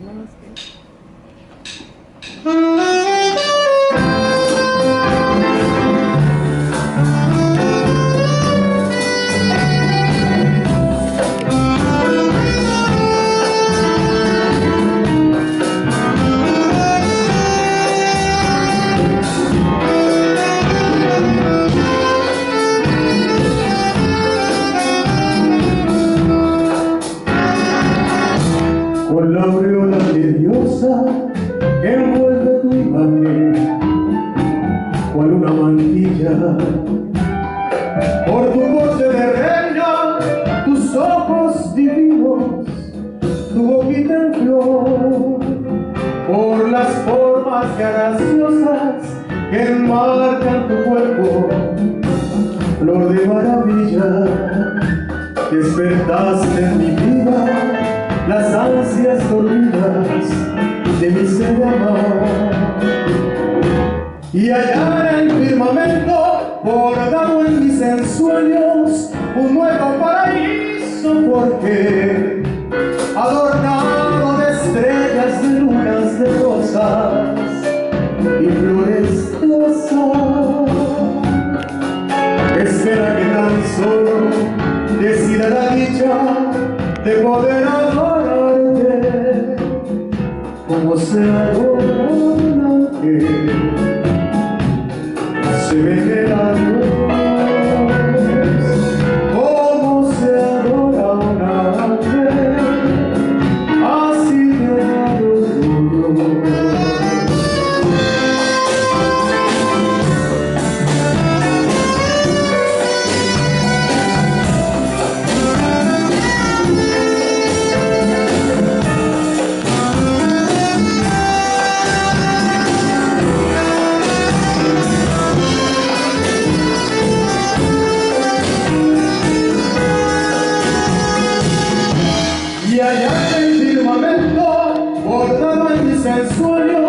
思いますけど。La aureola de diosa que envuelve tu imagen cual una mantilla. Por tu porte de reina tus ojos divinos tu boquita en flor. Por las formas graciosas que enmarcan tu cuerpo flor de maravilla despertaste en mi las ansias dormidas de mi ser. Y allá en el firmamento, bordado en mis ensueños, un nuevo paraíso, porque adornado de estrellas, de lunas, de rosas y flores de azar. Espera que tan solo decida la dicha de poder com você agora não ter Se me virar en mis